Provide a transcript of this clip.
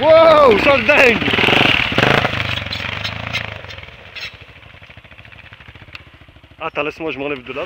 Wow, le dingue! Attends, laisse-moi, je m'enlève de là.